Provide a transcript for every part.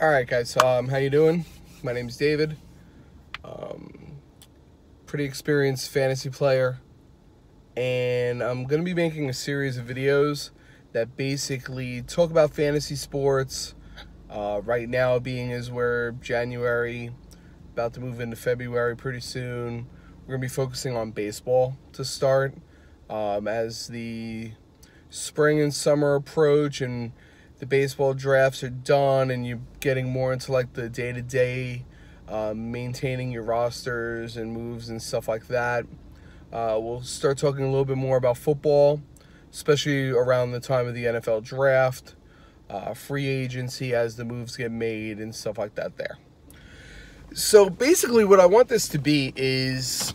All right, guys. Um, how you doing? My name's David. Um, pretty experienced fantasy player, and I'm gonna be making a series of videos that basically talk about fantasy sports. Uh, right now, being as we're January, about to move into February pretty soon. We're gonna be focusing on baseball to start, um, as the spring and summer approach and the baseball drafts are done and you're getting more into like the day to day maintaining your rosters and moves and stuff like that. Uh, we'll start talking a little bit more about football, especially around the time of the NFL draft, uh, free agency as the moves get made and stuff like that there. So basically, what I want this to be is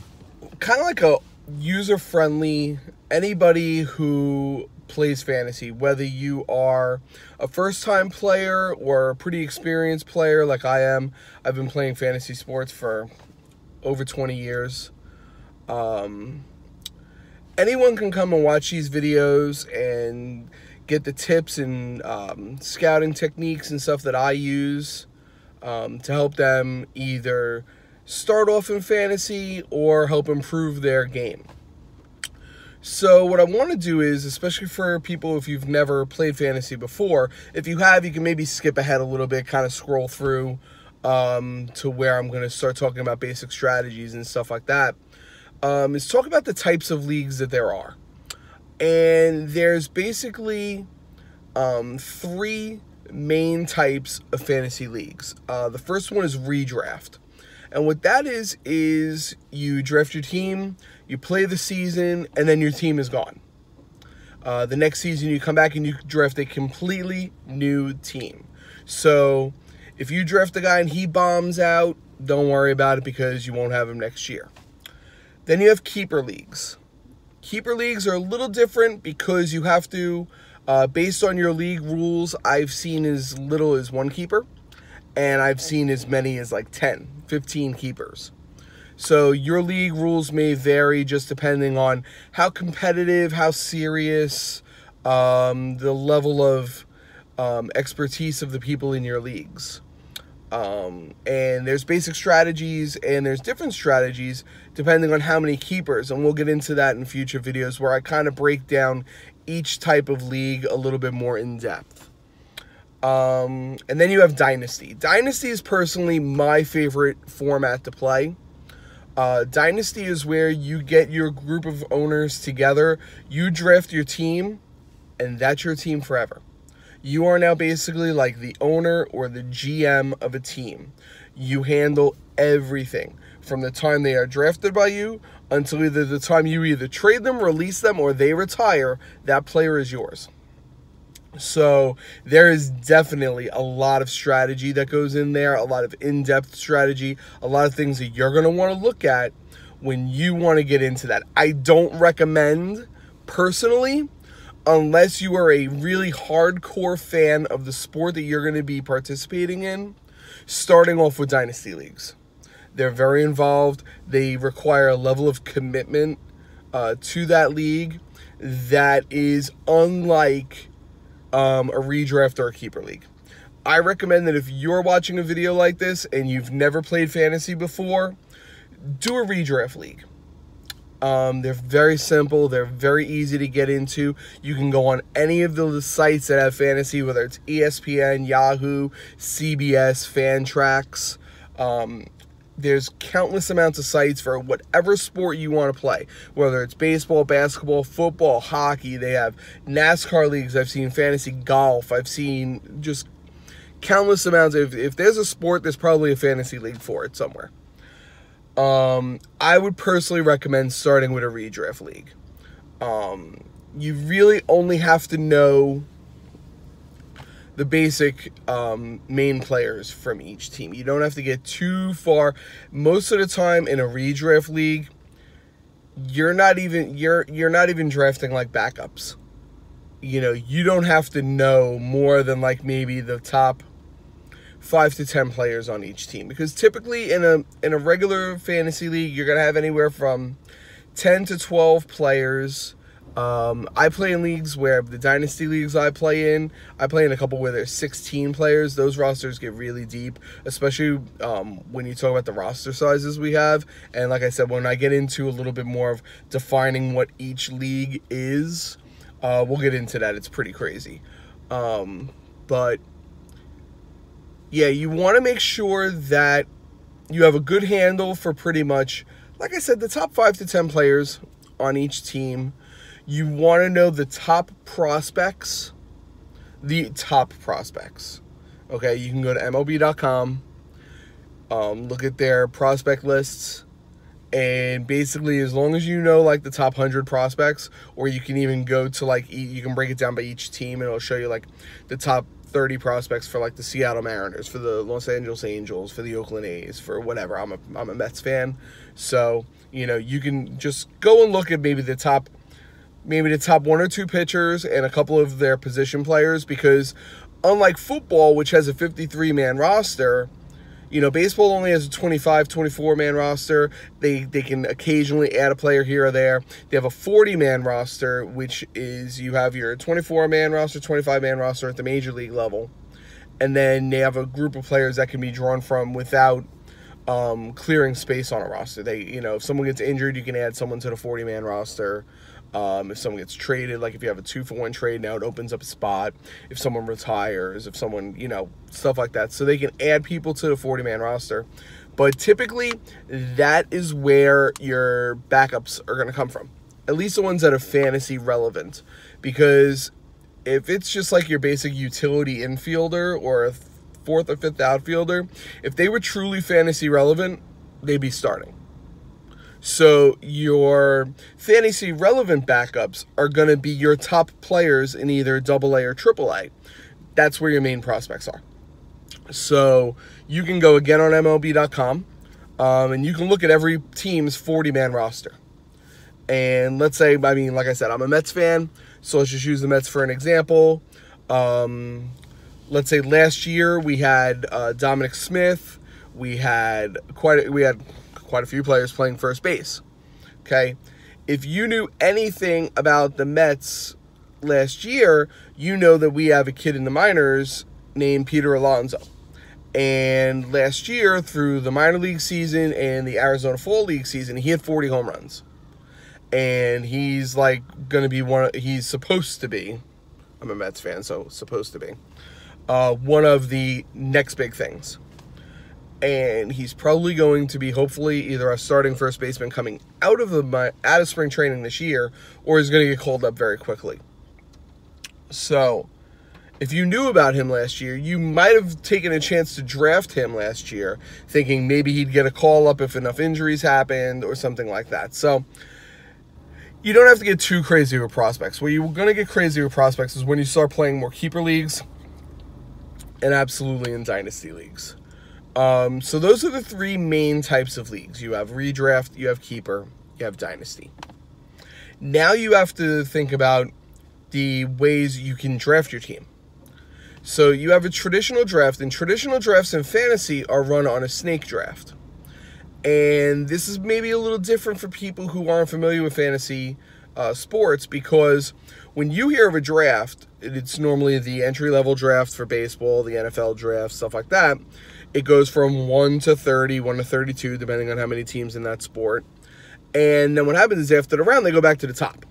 kind of like a user friendly, anybody who plays fantasy, whether you are a first time player or a pretty experienced player like I am. I've been playing fantasy sports for over 20 years. Um, anyone can come and watch these videos and get the tips and um, scouting techniques and stuff that I use um, to help them either start off in fantasy or help improve their game. So what I want to do is, especially for people if you've never played fantasy before, if you have, you can maybe skip ahead a little bit, kind of scroll through um, to where I'm going to start talking about basic strategies and stuff like that. Um, is talk about the types of leagues that there are. And there's basically um, three main types of fantasy leagues. Uh, the first one is redraft. And what that is, is you draft your team, you play the season, and then your team is gone. Uh, the next season, you come back and you draft a completely new team. So if you draft a guy and he bombs out, don't worry about it because you won't have him next year. Then you have keeper leagues. Keeper leagues are a little different because you have to, uh, based on your league rules, I've seen as little as one keeper and I've seen as many as like 10, 15 keepers. So your league rules may vary just depending on how competitive, how serious, um, the level of um, expertise of the people in your leagues. Um, and there's basic strategies and there's different strategies depending on how many keepers. And we'll get into that in future videos where I kind of break down each type of league a little bit more in depth. Um, and then you have Dynasty. Dynasty is personally my favorite format to play. Uh, Dynasty is where you get your group of owners together, you draft your team, and that's your team forever. You are now basically like the owner or the GM of a team. You handle everything from the time they are drafted by you until either the time you either trade them, release them, or they retire. That player is yours. So there is definitely a lot of strategy that goes in there, a lot of in-depth strategy, a lot of things that you're going to want to look at when you want to get into that. I don't recommend personally unless you are a really hardcore fan of the sport that you're going to be participating in, starting off with dynasty leagues. They're very involved. They require a level of commitment uh, to that league that is unlike um, a redraft or a keeper league. I recommend that if you're watching a video like this and you've never played fantasy before, do a redraft league. Um, they're very simple. They're very easy to get into. You can go on any of the sites that have fantasy, whether it's ESPN, Yahoo, CBS, Fantrax. Um, there's countless amounts of sites for whatever sport you want to play, whether it's baseball, basketball, football, hockey. They have NASCAR leagues. I've seen fantasy golf. I've seen just countless amounts. If, if there's a sport, there's probably a fantasy league for it somewhere. Um, I would personally recommend starting with a redraft league. Um, you really only have to know the basic um, main players from each team. You don't have to get too far. Most of the time in a redraft league, you're not even you're you're not even drafting like backups. You know, you don't have to know more than like maybe the top five to ten players on each team because typically in a in a regular fantasy league you're gonna have anywhere from ten to twelve players Um, I play in leagues where the dynasty leagues I play in, I play in a couple where there's 16 players. Those rosters get really deep, especially um, when you talk about the roster sizes we have. And like I said, when I get into a little bit more of defining what each league is, uh, we'll get into that. It's pretty crazy. Um, but yeah, you want to make sure that you have a good handle for pretty much, like I said, the top five to 10 players on each team you want to know the top prospects, the top prospects. Okay, you can go to MLB.com, um, look at their prospect lists, and basically, as long as you know like the top 100 prospects, or you can even go to like, you can break it down by each team and it'll show you like the top 30 prospects for like the Seattle Mariners, for the Los Angeles Angels, for the Oakland A's, for whatever. I'm a, I'm a Mets fan. So, you know, you can just go and look at maybe the top maybe the top one or two pitchers and a couple of their position players because unlike football which has a 53 man roster you know baseball only has a 25 24 man roster. They they can occasionally add a player here or there. They have a 40 man roster which is you have your 24 man roster 25 man roster at the major league level. And then they have a group of players that can be drawn from without um, clearing space on a roster. They you know if someone gets injured you can add someone to the 40 man roster um, if someone gets traded, like if you have a two for one trade, now it opens up a spot. If someone retires, if someone, you know, stuff like that. So they can add people to the 40 man roster. But typically, that is where your backups are going to come from. At least the ones that are fantasy relevant. Because if it's just like your basic utility infielder or a fourth or fifth outfielder, if they were truly fantasy relevant, they'd be starting. So your fantasy relevant backups are going to be your top players in either double A or triple A. That's where your main prospects are. So you can go again on MLB.com um, and you can look at every team's 40 man roster. And let's say, I mean, like I said, I'm a Mets fan, so let's just use the Mets for an example. Um, let's say last year we had uh, Dominic Smith, we had quite a, we had quite a few players playing first base. Okay. If you knew anything about the Mets last year, you know that we have a kid in the minors named Peter Alonso. And last year, through the minor league season and the Arizona Fall League season, he had 40 home runs. And he's like going to be one, he's supposed to be, I'm a Mets fan, so supposed to be, uh, one of the next big things and he's probably going to be hopefully either a starting first baseman coming out of the out of spring training this year, or he's going to get called up very quickly. So, if you knew about him last year, you might have taken a chance to draft him last year, thinking maybe he'd get a call up if enough injuries happened or something like that. So. You don't have to get too crazy with prospects. Where you're going to get crazy with prospects is when you start playing more keeper leagues and absolutely in dynasty leagues. Um, so those are the three main types of leagues. You have redraft, you have keeper, you have dynasty. Now you have to think about the ways you can draft your team. So you have a traditional draft, and traditional drafts in fantasy are run on a snake draft. And this is maybe a little different for people who aren't familiar with fantasy uh, sports because when you hear of a draft, it's normally the entry level draft for baseball, the NFL draft, stuff like that. It goes from 1 to 30, 1 to 32, depending on how many teams in that sport. And then what happens is after the round, they go back to the top.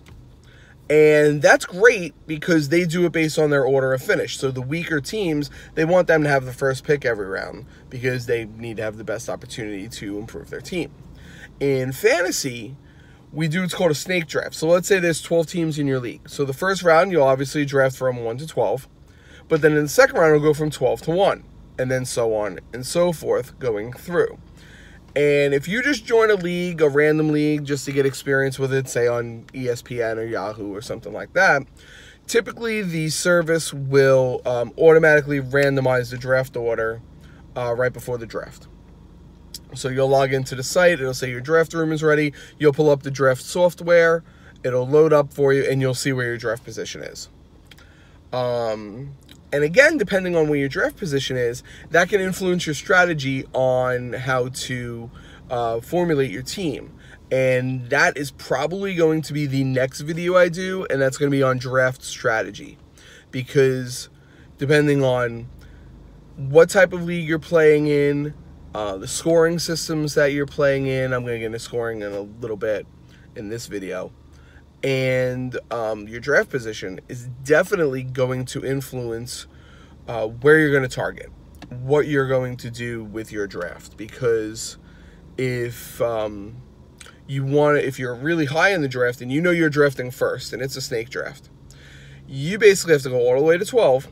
And that's great because they do it based on their order of finish. So the weaker teams, they want them to have the first pick every round because they need to have the best opportunity to improve their team. In fantasy, we do what's called a snake draft. So let's say there's 12 teams in your league. So the first round, you'll obviously draft from 1 to 12. But then in the second round, it'll go from 12 to 1 and then so on and so forth going through. And if you just join a league, a random league, just to get experience with it, say on ESPN or Yahoo or something like that, typically the service will um, automatically randomize the draft order uh, right before the draft. So you'll log into the site, it'll say your draft room is ready, you'll pull up the draft software, it'll load up for you, and you'll see where your draft position is. Um, and again, depending on where your draft position is, that can influence your strategy on how to uh, formulate your team. And that is probably going to be the next video I do, and that's going to be on draft strategy. Because depending on what type of league you're playing in, uh, the scoring systems that you're playing in, I'm going to get into scoring in a little bit in this video, and um, your draft position is definitely going to influence uh, where you're going to target, what you're going to do with your draft. Because if um, you want if you're really high in the draft and you know you're drafting first and it's a snake draft, you basically have to go all the way to 12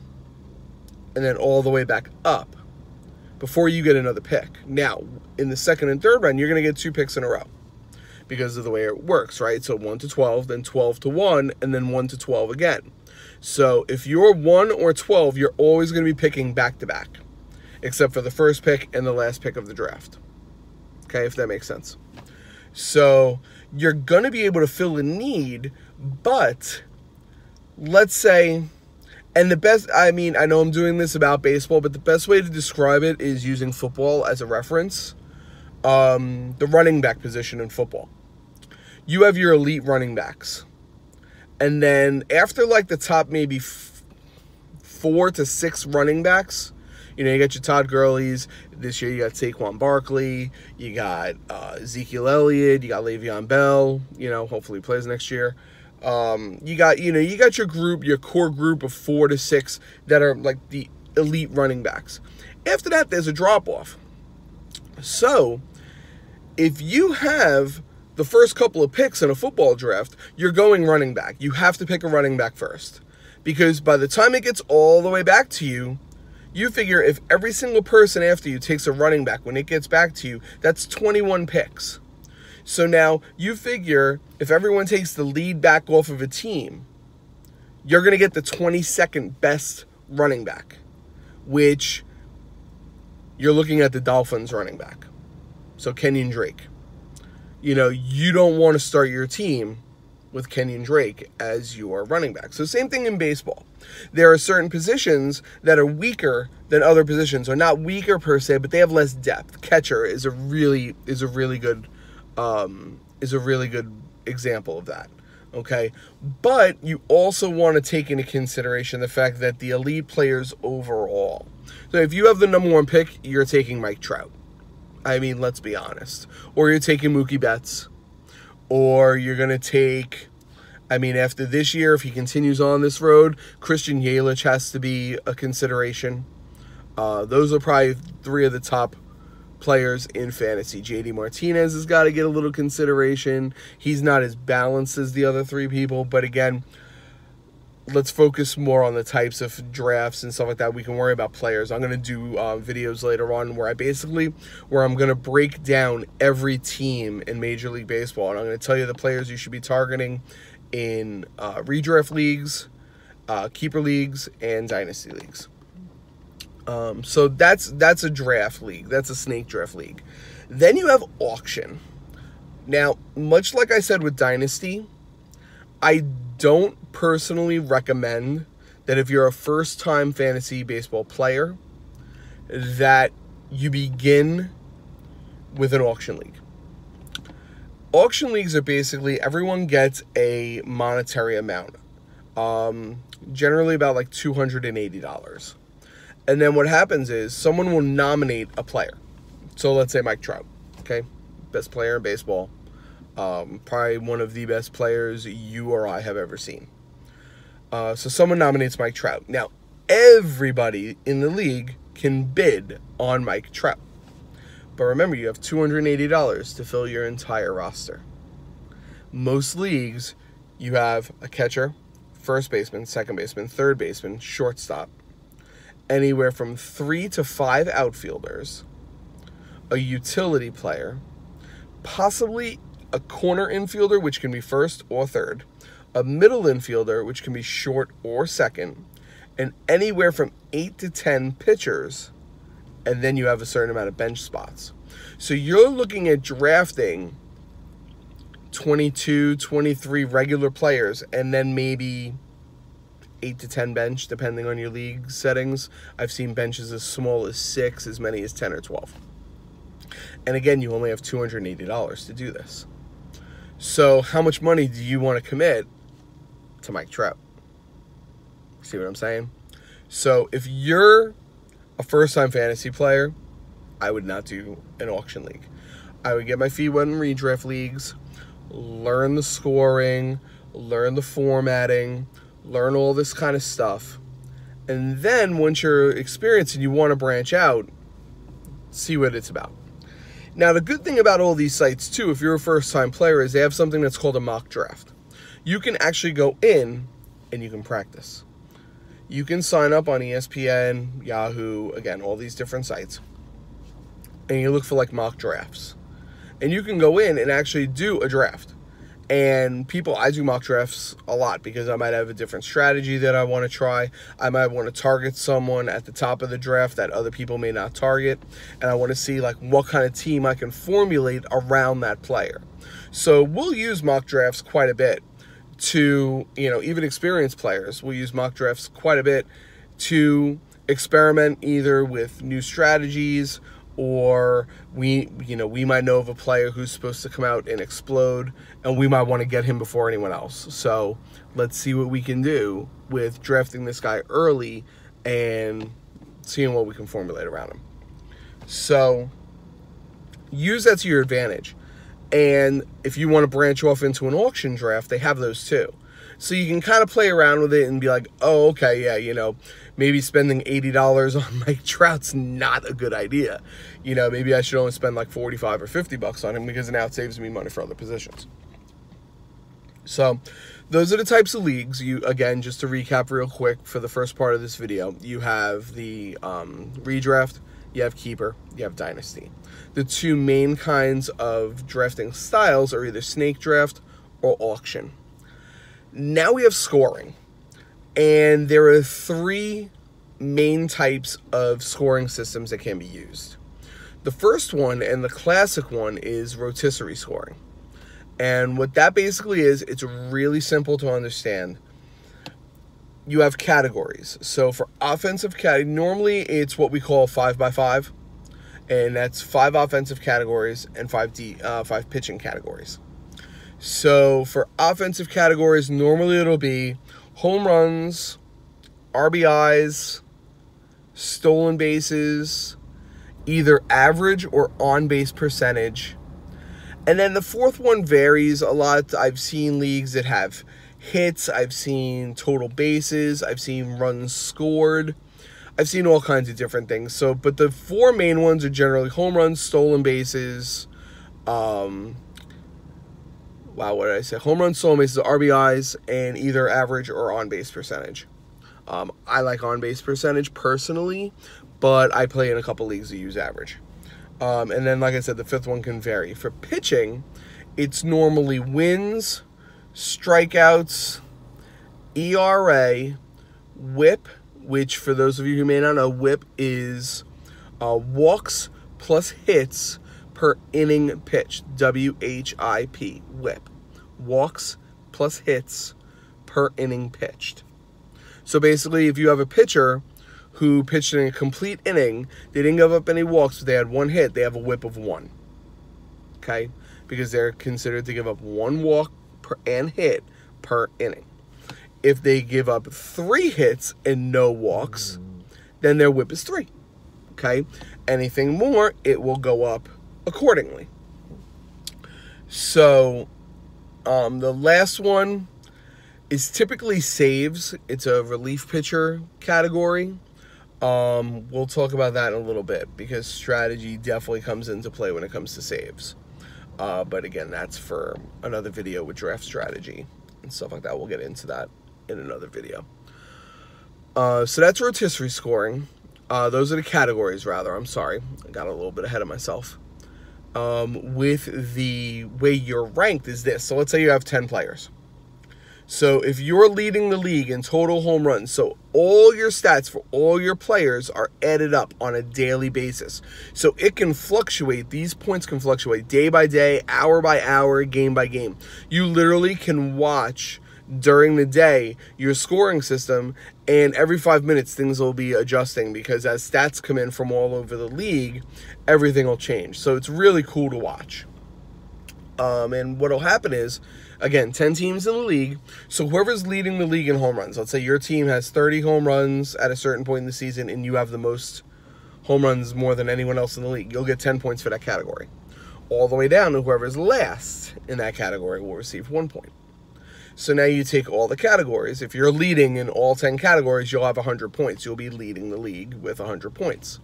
and then all the way back up before you get another pick. Now, in the second and third round, you're going to get two picks in a row because of the way it works, right? So 1 to 12, then 12 to 1, and then 1 to 12 again. So if you're 1 or 12, you're always going to be picking back to back, except for the first pick and the last pick of the draft. Okay, if that makes sense. So you're going to be able to fill a need, but let's say, and the best, I mean, I know I'm doing this about baseball, but the best way to describe it is using football as a reference. Um, the running back position in football you have your elite running backs. And then after like the top maybe four to six running backs, you know, you got your Todd Gurley's. This year you got Saquon Barkley. You got uh, Ezekiel Elliott. You got Le'Veon Bell. You know, hopefully plays next year. Um, you got, you know, you got your group, your core group of four to six that are like the elite running backs. After that, there's a drop off. So, if you have the first couple of picks in a football draft, you're going running back. You have to pick a running back first. Because by the time it gets all the way back to you, you figure if every single person after you takes a running back when it gets back to you, that's 21 picks. So now you figure if everyone takes the lead back off of a team, you're going to get the 22nd best running back, which you're looking at the Dolphins running back. So Kenyon Drake you know, you don't want to start your team with Kenyon Drake as your running back. So same thing in baseball. There are certain positions that are weaker than other positions, or not weaker per se, but they have less depth. Catcher is a really is a really good um, is a really good example of that. Okay, but you also want to take into consideration the fact that the elite players overall. So if you have the number one pick, you're taking Mike Trout. I mean, let's be honest. Or you're taking Mookie Betts. Or you're going to take, I mean, after this year, if he continues on this road, Christian Yelich has to be a consideration. Uh, those are probably three of the top players in fantasy. JD Martinez has got to get a little consideration. He's not as balanced as the other three people, but again, let's focus more on the types of drafts and stuff like that. We can worry about players. I'm going to do uh, videos later on where I basically, where I'm going to break down every team in Major League Baseball. And I'm going to tell you the players you should be targeting in uh, redraft leagues, uh, keeper leagues, and dynasty leagues. Um, so that's that's a draft league. That's a snake draft league. Then you have auction. Now, much like I said with dynasty, I don't personally recommend that if you're a first time fantasy baseball player, that you begin with an auction league. Auction leagues are basically everyone gets a monetary amount, um, generally about like $280. And then what happens is someone will nominate a player. So let's say Mike Trout, okay? Best player in baseball. Um, probably one of the best players you or I have ever seen. Uh, so someone nominates Mike Trout. Now, everybody in the league can bid on Mike Trout. But remember, you have $280 to fill your entire roster. Most leagues, you have a catcher, first baseman, second baseman, third baseman, shortstop, anywhere from three to five outfielders, a utility player, possibly a corner infielder, which can be first or third, a middle infielder, which can be short or second, and anywhere from 8 to 10 pitchers, and then you have a certain amount of bench spots. So you're looking at drafting 22, 23 regular players, and then maybe 8 to 10 bench, depending on your league settings. I've seen benches as small as 6, as many as 10 or 12. And again, you only have $280 to do this. So, how much money do you want to commit to Mike Trout? See what I'm saying? So, if you're a first time fantasy player, I would not do an auction league. I would get my feet wet in redraft leagues, learn the scoring, learn the formatting, learn all this kind of stuff. And then once you're experienced and you want to branch out, see what it's about. Now, the good thing about all these sites, too, if you're a first time player, is they have something that's called a mock draft. You can actually go in and you can practice. You can sign up on ESPN, Yahoo, again, all these different sites, and you look for like mock drafts. And you can go in and actually do a draft. And people, I do mock drafts a lot because I might have a different strategy that I want to try. I might want to target someone at the top of the draft that other people may not target. And I want to see like what kind of team I can formulate around that player. So we'll use mock drafts quite a bit to, you know, even experienced players. Will use mock drafts quite a bit to experiment either with new strategies or we you know we might know of a player who's supposed to come out and explode and we might want to get him before anyone else. So let's see what we can do with drafting this guy early and seeing what we can formulate around him. So use that to your advantage and if you want to branch off into an auction draft they have those too so you can kind of play around with it and be like oh okay yeah you know maybe spending $80 on Mike Trout's not a good idea. You know, maybe I should only spend like 45 or 50 bucks on him because now it saves me money for other positions. So, those are the types of leagues. You again, just to recap real quick for the first part of this video, you have the um, redraft, you have keeper, you have dynasty. The two main kinds of drafting styles are either snake draft or auction. Now we have scoring. And there are three main types of scoring systems that can be used. The first one and the classic one is rotisserie scoring. And what that basically is, it's really simple to understand. You have categories. So for offensive category, normally it's what we call five by five, and that's five offensive categories and five D, uh, five pitching categories. So for offensive categories, normally it'll be home runs, RBIs, stolen bases, either average or on base percentage. And then the fourth one varies a lot. I've seen leagues that have hits, I've seen total bases, I've seen runs scored. I've seen all kinds of different things. So, but the four main ones are generally home runs, stolen bases, um, wow, what did I say? Home run stolen bases, RBIs, and either average or on base percentage. Um, I like on base percentage personally, but I play in a couple leagues that use average. Um, and then, like I said, the fifth one can vary. For pitching, it's normally wins, strikeouts, ERA, whip, which for those of you who may not know, whip is uh, walks plus hits per inning pitched. W H I P. Whip. Walks plus hits per inning pitched. So basically, if you have a pitcher who pitched in a complete inning, they didn't give up any walks, but they had one hit, they have a whip of one. Okay? Because they're considered to give up one walk per, and hit per inning. If they give up three hits and no walks, then their whip is three. Okay? Anything more, it will go up accordingly. So, um, the last one is typically saves. It's a relief pitcher category. Um, we'll talk about that in a little bit because strategy definitely comes into play when it comes to saves. Uh, but again, that's for another video with draft strategy and stuff like that. We'll get into that in another video. Uh, so that's rotisserie scoring. Uh, those are the categories, rather. I'm sorry. I got a little bit ahead of myself um, with the way you're ranked is this. So let's say you have 10 players. So if you're leading the league in total home runs, so all your stats for all your players are added up on a daily basis. So it can fluctuate, these points can fluctuate day by day, hour by hour, game by game. You literally can watch during the day your scoring system and every five minutes things will be adjusting because as stats come in from all over the league everything will change so it's really cool to watch Um, and what'll happen is, again, 10 teams in the league. So whoever's leading the league in home runs, let's say your team has 30 home runs at a certain point in the season and you have the most home runs more than anyone else in the league, you'll get 10 points for that category. All the way down to whoever's last in that category will receive one point. So now you take all the categories. If you're leading in all 10 categories, you'll have 100 points. You'll be leading the league with 100 points.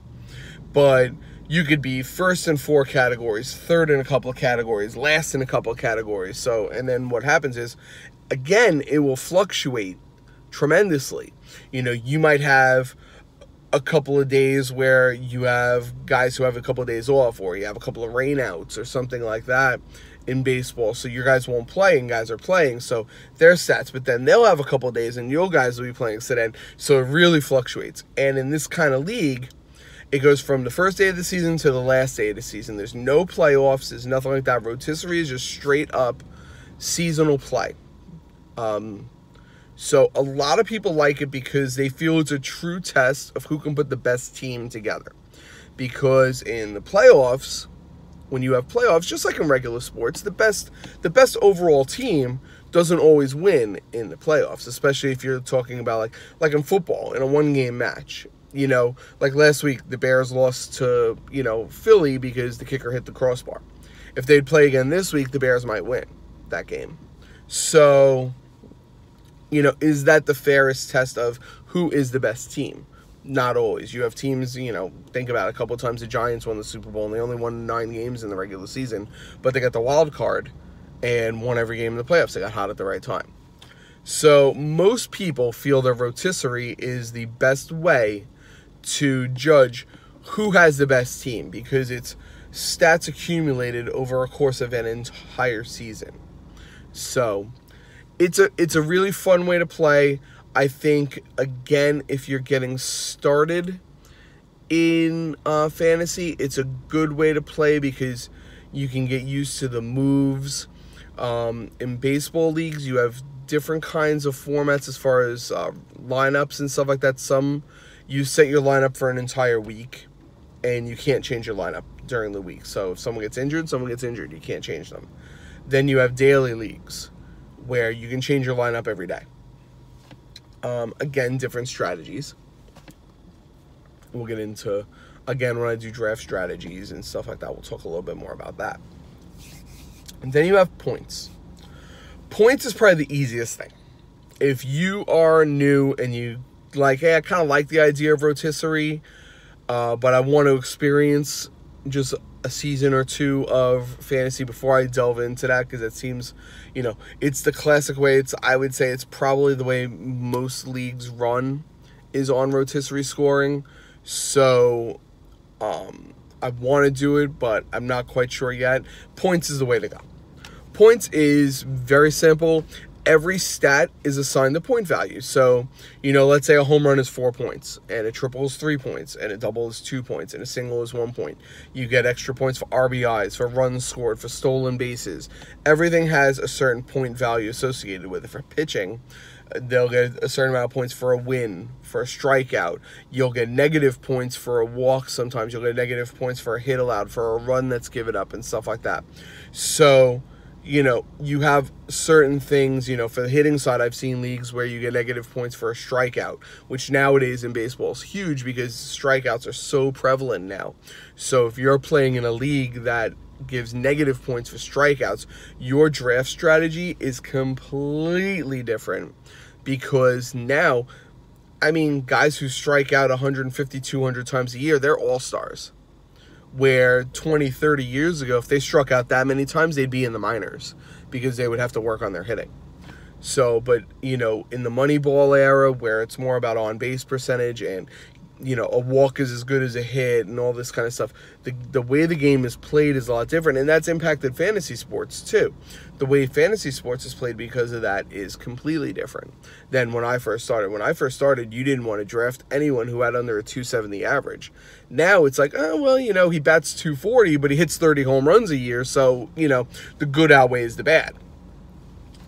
But you could be first in four categories, third in a couple of categories, last in a couple of categories. So, and then what happens is, again, it will fluctuate tremendously. You know, you might have a couple of days where you have guys who have a couple of days off, or you have a couple of rainouts or something like that in baseball. So your guys won't play and guys are playing. So their stats, but then they'll have a couple of days and your guys will be playing. So then, so it really fluctuates. And in this kind of league, it goes from the first day of the season to the last day of the season. There's no playoffs. There's nothing like that. Rotisserie is just straight up seasonal play. Um, so a lot of people like it because they feel it's a true test of who can put the best team together. Because in the playoffs, when you have playoffs, just like in regular sports, the best the best overall team doesn't always win in the playoffs, especially if you're talking about like like in football in a one game match you know, like last week, the Bears lost to, you know, Philly because the kicker hit the crossbar. If they'd play again this week, the Bears might win that game. So, you know, is that the fairest test of who is the best team? Not always. You have teams, you know, think about it, a couple times the Giants won the Super Bowl and they only won nine games in the regular season, but they got the wild card and won every game in the playoffs. They got hot at the right time. So most people feel that rotisserie is the best way to judge who has the best team because it's stats accumulated over a course of an entire season. So, it's a it's a really fun way to play. I think again, if you're getting started in uh, fantasy, it's a good way to play because you can get used to the moves. Um, in baseball leagues, you have different kinds of formats as far as uh, lineups and stuff like that. Some you set your lineup for an entire week and you can't change your lineup during the week. So if someone gets injured, someone gets injured. You can't change them. Then you have daily leagues where you can change your lineup every day. Um, again, different strategies. We'll get into, again, when I do draft strategies and stuff like that, we'll talk a little bit more about that. And then you have points. Points is probably the easiest thing. If you are new and you like, hey, I kind of like the idea of rotisserie, uh, but I want to experience just a season or two of fantasy before I delve into that because it seems, you know, it's the classic way. It's I would say it's probably the way most leagues run is on rotisserie scoring. So, um, I want to do it, but I'm not quite sure yet. Points is the way to go. Points is very simple every stat is assigned the point value. So, you know, let's say a home run is four points, and a triple is three points, and a double is two points, and a single is one point. You get extra points for RBIs, for runs scored, for stolen bases. Everything has a certain point value associated with it. For pitching, they'll get a certain amount of points for a win, for a strikeout. You'll get negative points for a walk sometimes. You'll get negative points for a hit allowed, for a run that's given up, and stuff like that. So, you know, you have certain things, you know, for the hitting side, I've seen leagues where you get negative points for a strikeout, which nowadays in baseball is huge because strikeouts are so prevalent now. So if you're playing in a league that gives negative points for strikeouts, your draft strategy is completely different because now, I mean, guys who strike out 150, 200 times a year, they're all stars where 20, 30 years ago, if they struck out that many times, they'd be in the minors because they would have to work on their hitting. So, but, you know, in the Moneyball era where it's more about on base percentage and, you know, a walk is as good as a hit and all this kind of stuff. The, the way the game is played is a lot different, and that's impacted fantasy sports too. The way fantasy sports is played because of that is completely different than when I first started. When I first started, you didn't want to draft anyone who had under a 270 average. Now it's like, oh, well, you know, he bats 240, but he hits 30 home runs a year, so, you know, the good outweighs the bad.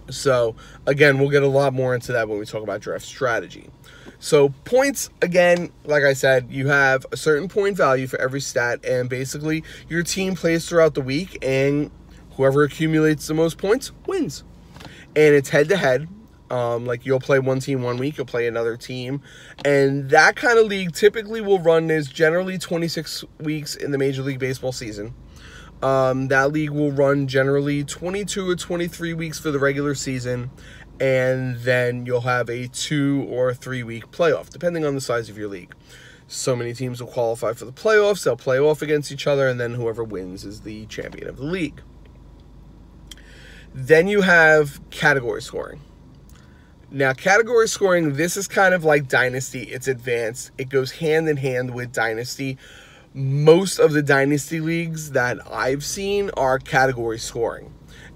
So, again, we'll get a lot more into that when we talk about draft strategy. So points, again, like I said, you have a certain point value for every stat, and basically your team plays throughout the week, and Whoever accumulates the most points wins. And it's head to head. Um, like you'll play one team one week, you'll play another team, and that kind of league typically will run is generally 26 weeks in the Major League Baseball season. Um, that league will run generally 22 or 23 weeks for the regular season, and then you'll have a two or three week playoff, depending on the size of your league. So many teams will qualify for the playoffs, they'll play off against each other, and then whoever wins is the champion of the league. Then you have category scoring. Now, category scoring, this is kind of like Dynasty. It's advanced. It goes hand in hand with Dynasty. Most of the Dynasty leagues that I've seen are category scoring.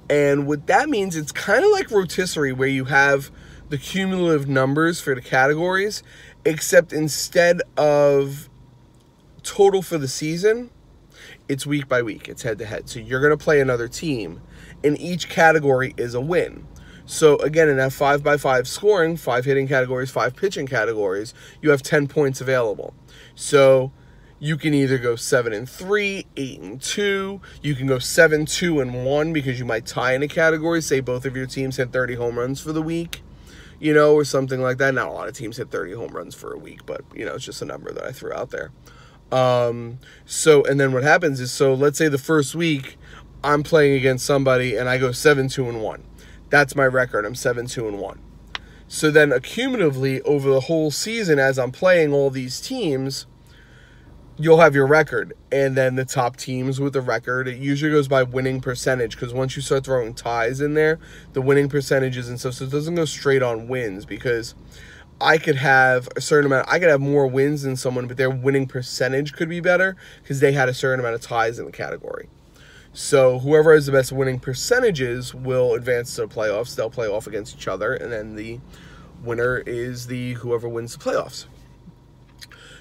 And what that means, it's kind of like rotisserie, where you have the cumulative numbers for the categories, except instead of total for the season, it's week by week, it's head to head. So you're going to play another team, and each category is a win. So again, in that five by five scoring, five hitting categories, five pitching categories, you have 10 points available. So you can either go seven and three, eight and two. You can go seven, two, and one because you might tie in a category. Say both of your teams hit 30 home runs for the week, you know, or something like that. Not a lot of teams hit 30 home runs for a week, but you know, it's just a number that I threw out there. Um, so, and then what happens is, so let's say the first week I'm playing against somebody and I go seven, two, and one. That's my record. I'm 7 2 and 1. So then, accumulatively, over the whole season, as I'm playing all these teams, you'll have your record. And then the top teams with the record, it usually goes by winning percentage because once you start throwing ties in there, the winning percentages and stuff, so it doesn't go straight on wins because I could have a certain amount, I could have more wins than someone, but their winning percentage could be better because they had a certain amount of ties in the category. So whoever has the best winning percentages will advance to the playoffs. They'll play off against each other, and then the winner is the whoever wins the playoffs.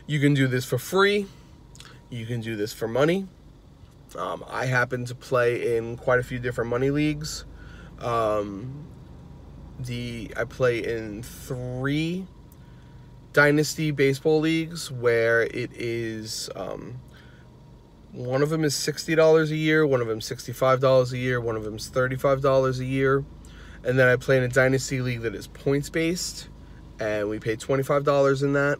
You can do this for free. You can do this for money. Um, I happen to play in quite a few different money leagues. Um, the I play in three dynasty baseball leagues where it is um, one of them is $60 a year, one of them $65 a year, one of them is $35 a year. And then I play in a dynasty league that is points based, and we pay $25 in that.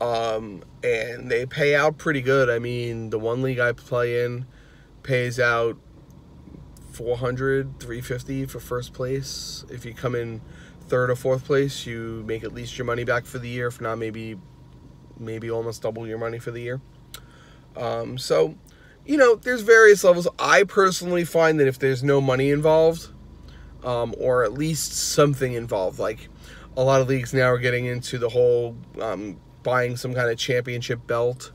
Um, and they pay out pretty good. I mean, the one league I play in pays out 400, 350 for first place. If you come in third or fourth place, you make at least your money back for the year. If not, maybe maybe almost double your money for the year. Um, so, you know, there's various levels. I personally find that if there's no money involved, um, or at least something involved, like a lot of leagues now are getting into the whole um, buying some kind of championship belt.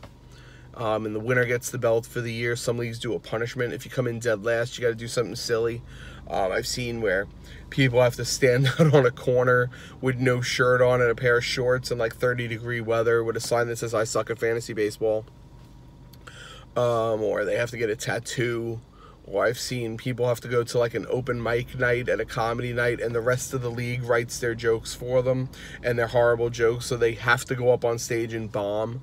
Um, and the winner gets the belt for the year. Some leagues do a punishment. If you come in dead last, you got to do something silly. Um, I've seen where people have to stand out on a corner with no shirt on and a pair of shorts in like 30 degree weather with a sign that says, I suck at fantasy baseball um, or they have to get a tattoo, or I've seen people have to go to like an open mic night and a comedy night, and the rest of the league writes their jokes for them, and they're horrible jokes, so they have to go up on stage and bomb.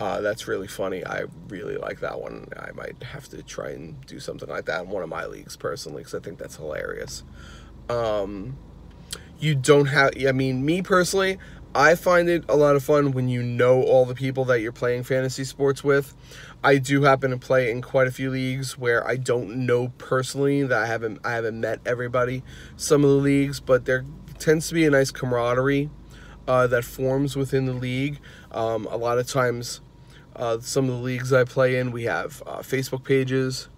Uh, that's really funny. I really like that one. I might have to try and do something like that in one of my leagues personally, because I think that's hilarious. Um, you don't have, I mean, me personally, I find it a lot of fun when you know all the people that you're playing fantasy sports with. I do happen to play in quite a few leagues where I don't know personally that I haven't I haven't met everybody. Some of the leagues, but there tends to be a nice camaraderie uh, that forms within the league. Um, a lot of times, uh, some of the leagues I play in, we have uh, Facebook pages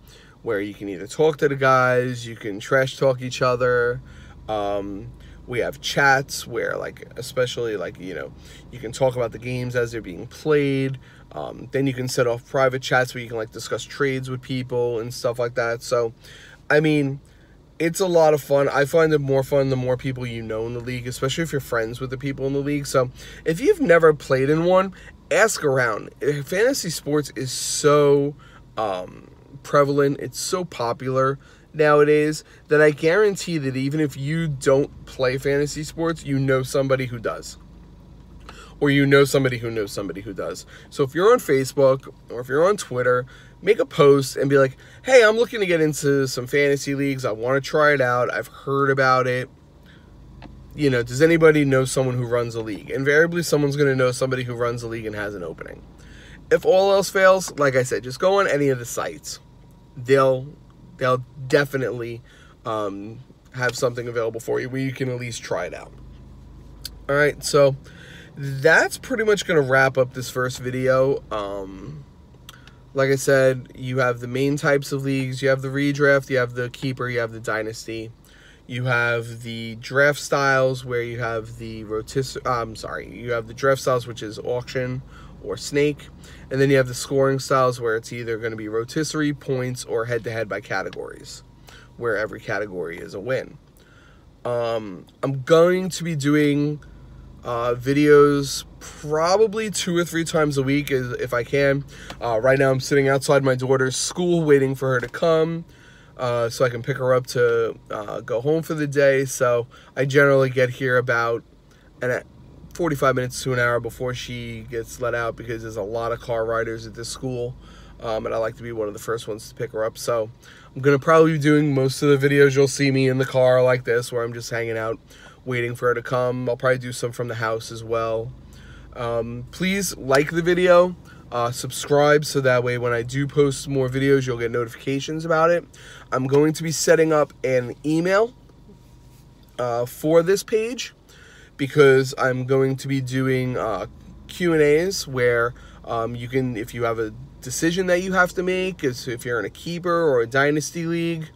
where you can either talk to the guys, you can trash talk each other. Um, we have chats where like especially like you know you can talk about the games as they're being played um, then you can set off private chats where you can like discuss trades with people and stuff like that. So i mean it's a lot of fun. I find it more fun the more people you know in the league especially if you're friends with the people in the league. So if you've never played in one ask around. Fantasy sports is so um, prevalent. It's so popular nowadays that I guarantee that even if you don't play fantasy sports, you know somebody who does. Or you know somebody who knows somebody who does. So if you're on Facebook or if you're on Twitter, make a post and be like, hey, I'm looking to get into some fantasy leagues. I want to try it out. I've heard about it. You know, does anybody know someone who runs a league? Invariably, someone's going to know somebody who runs a league and has an opening. If all else fails, like I said, just go on any of the sites. They'll they'll definitely um, have something available for you where you can at least try it out. All right, so that's pretty much going to wrap up this first video. Um, like I said, you have the main types of leagues. You have the redraft, you have the keeper, you have the dynasty. You have the draft styles where you have the rotis. I'm sorry, you have the draft styles which is auction or snake, and then you have the scoring styles where it's either going to be rotisserie, points, or head-to-head -head by categories, where every category is a win. Um, I'm going to be doing uh, videos probably two or three times a week if I can. Uh, right now I'm sitting outside my daughter's school waiting for her to come uh, so I can pick her up to uh, go home for the day. So I generally get here about an 45 minutes to an hour before she gets let out because there's a lot of car riders at this school. Um, and I like to be one of the first ones to pick her up. So I'm going to probably be doing most of the videos. You'll see me in the car like this where I'm just hanging out waiting for her to come. I'll probably do some from the house as well. Um, please like the video, uh, subscribe so that way when I do post more videos, you'll get notifications about it. I'm going to be setting up an email uh, for this page because I'm going to be doing uh, Q&As where um, you can, if you have a decision that you have to make, if you're in a keeper or a dynasty league,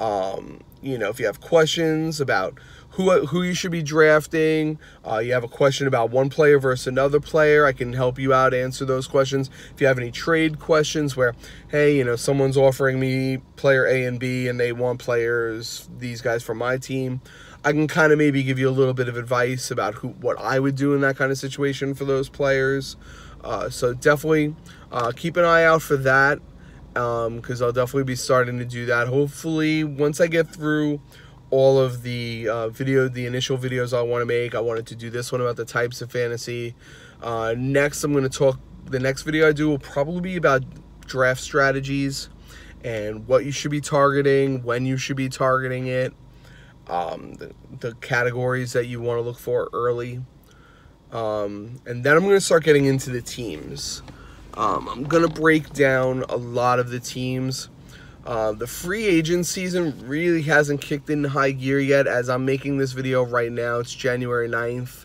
um, you know, if you have questions about who, who you should be drafting, uh, you have a question about one player versus another player, I can help you out answer those questions. If you have any trade questions where, hey, you know, someone's offering me player A and B and they want players, these guys from my team, I can kind of maybe give you a little bit of advice about who what I would do in that kind of situation for those players. Uh, so definitely uh, keep an eye out for that because um, I'll definitely be starting to do that. Hopefully, once I get through all of the uh, video, the initial videos I want to make, I wanted to do this one about the types of fantasy. Uh, next, I'm going to talk. The next video I do will probably be about draft strategies and what you should be targeting, when you should be targeting it, um, the, the categories that you want to look for early. Um, and then I'm going to start getting into the teams. Um, I'm going to break down a lot of the teams. Uh, the free agent season really hasn't kicked in high gear yet as I'm making this video right now. It's January 9th.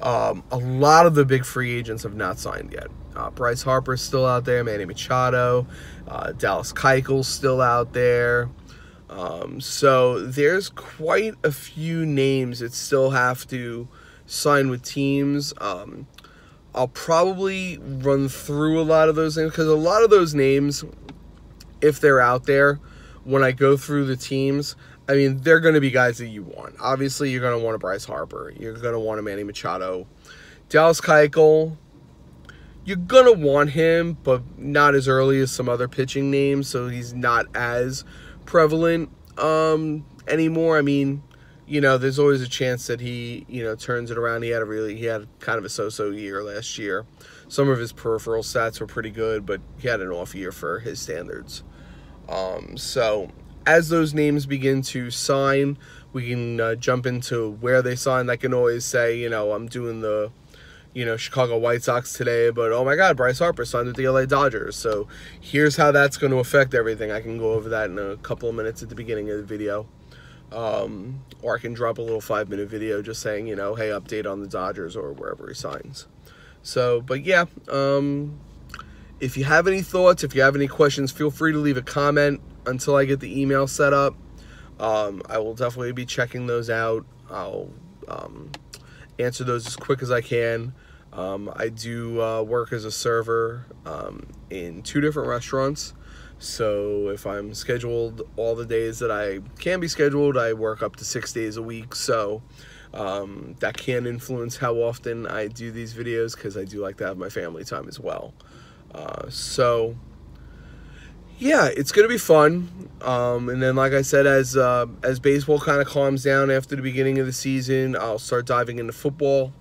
Um, a lot of the big free agents have not signed yet. Uh, Bryce Harper's still out there, Manny Machado, uh, Dallas Keuchel's still out there. Um, so there's quite a few names that still have to sign with teams. Um, I'll probably run through a lot of those names because a lot of those names, if they're out there, when I go through the teams, I mean, they're going to be guys that you want. Obviously, you're going to want a Bryce Harper. You're going to want a Manny Machado. Dallas Keuchel, you're going to want him, but not as early as some other pitching names, so he's not as prevalent um, anymore. I mean, you know, there's always a chance that he, you know, turns it around. He had a really, he had kind of a so-so year last year. Some of his peripheral stats were pretty good, but he had an off year for his standards. Um, so as those names begin to sign, we can uh, jump into where they signed. I can always say, you know, I'm doing the, you know, Chicago White Sox today, but oh my God, Bryce Harper signed with the LA Dodgers. So here's how that's going to affect everything. I can go over that in a couple of minutes at the beginning of the video. Um, or I can drop a little five minute video just saying, you know, hey, update on the Dodgers or wherever he signs. So, but yeah, um, if you have any thoughts, if you have any questions, feel free to leave a comment until I get the email set up. Um, I will definitely be checking those out. I'll um, answer those as quick as I can. Um, I do uh, work as a server um, in two different restaurants. So if I'm scheduled all the days that I can be scheduled, I work up to six days a week. So um, that can influence how often I do these videos because I do like to have my family time as well. Uh, so yeah, it's gonna be fun. Um, and then, like I said, as uh, as baseball kind of calms down after the beginning of the season, I'll start diving into football.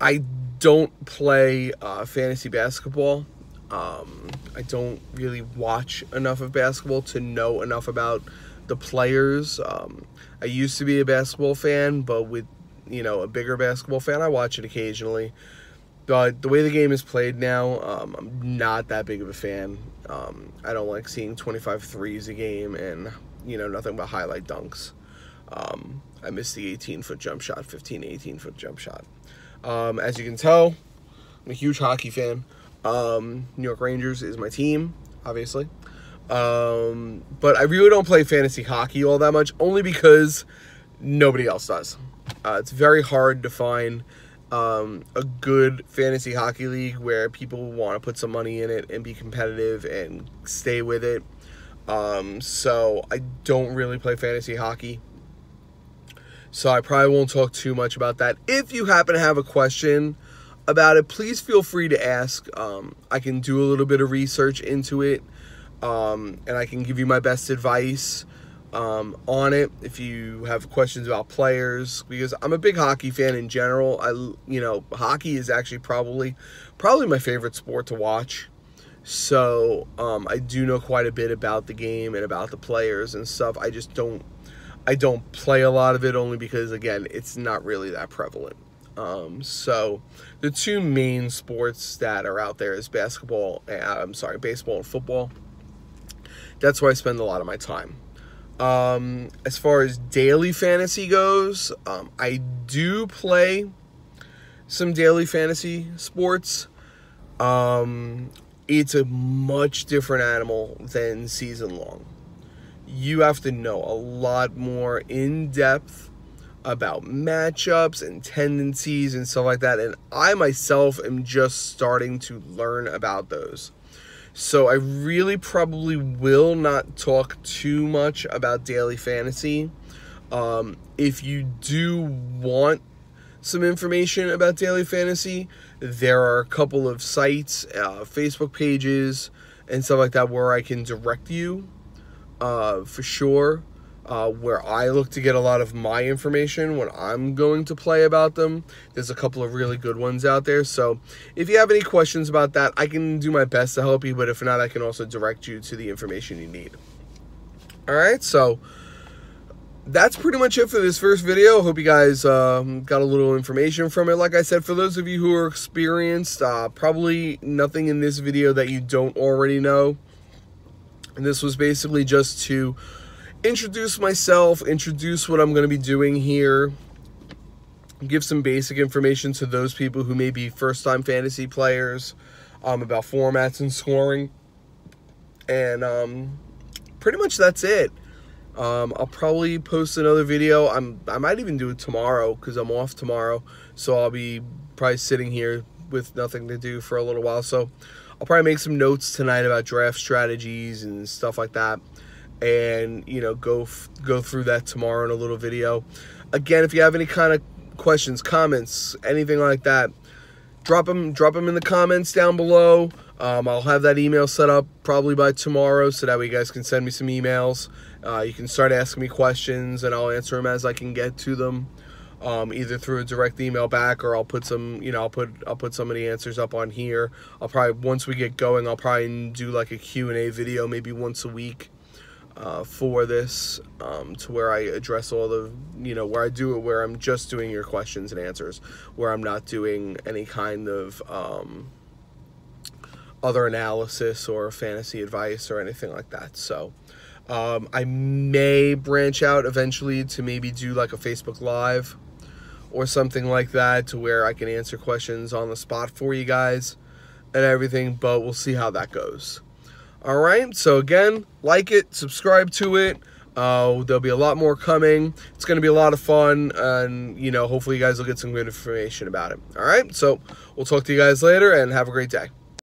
I don't play uh, fantasy basketball. Um, I don't really watch enough of basketball to know enough about the players. Um, I used to be a basketball fan, but with you know a bigger basketball fan, I watch it occasionally. But the way the game is played now, um, I'm not that big of a fan. Um, I don't like seeing 25 threes a game and you know nothing but highlight dunks. Um, I miss the 18 foot jump shot, 15 18 foot jump shot. Um, as you can tell, I'm a huge hockey fan. Um, New York Rangers is my team, obviously. Um, but I really don't play fantasy hockey all that much, only because nobody else does. Uh, it's very hard to find um, a good fantasy hockey league where people want to put some money in it and be competitive and stay with it. Um, so I don't really play fantasy hockey. So I probably won't talk too much about that. If you happen to have a question about it, please feel free to ask. Um, I can do a little bit of research into it, um, and I can give you my best advice um, on it. If you have questions about players, because I'm a big hockey fan in general. I, you know, hockey is actually probably probably my favorite sport to watch. So um, I do know quite a bit about the game and about the players and stuff. I just don't I don't play a lot of it only because again it's not really that prevalent. Um, so the two main sports that are out there is basketball. Uh, I'm sorry, baseball and football. That's where I spend a lot of my time. Um, as far as daily fantasy goes, um, I do play some daily fantasy sports. Um, it's a much different animal than season long you have to know a lot more in depth about matchups and tendencies and stuff like that. And I myself am just starting to learn about those. So I really probably will not talk too much about daily fantasy. Um, if you do want some information about daily fantasy, there are a couple of sites, uh, Facebook pages, and stuff like that where I can direct you uh, for sure. Uh, where I look to get a lot of my information when I'm going to play about them. There's a couple of really good ones out there. So if you have any questions about that, I can do my best to help you. But if not, I can also direct you to the information you need. All right, so that's pretty much it for this first video. Hope you guys um, got a little information from it. Like I said, for those of you who are experienced, uh, probably nothing in this video that you don't already know. And this was basically just to introduce myself, introduce what I'm going to be doing here, give some basic information to those people who may be first-time fantasy players um, about formats and scoring. And um, pretty much that's it. Um, I'll probably post another video. I'm I might even do it tomorrow because I'm off tomorrow, so I'll be probably sitting here with nothing to do for a little while. So I'll probably make some notes tonight about draft strategies and stuff like that, and you know go go through that tomorrow in a little video. Again, if you have any kind of questions, comments, anything like that, drop them drop them in the comments down below. Um, I'll have that email set up probably by tomorrow, so that way you guys can send me some emails. Uh, you can start asking me questions, and I'll answer them as I can get to them um, either through a direct email back or I'll put some, you know, I'll put I'll put some of the answers up on here. I'll probably once we get going, I'll probably do like a Q&A video maybe once a week uh, for this um, to where I address all the, you know, where I do it where I'm just doing your questions and answers, where I'm not doing any kind of um, other analysis or fantasy advice or anything like that. So. Um, I may branch out eventually to maybe do like a Facebook Live or something like that to where I can answer questions on the spot for you guys and everything, but we'll see how that goes. All right, so again, like it, subscribe to it. Uh, there'll be a lot more coming. It's going to be a lot of fun, and you know, hopefully, you guys will get some good information about it. All right, so we'll talk to you guys later, and have a great day.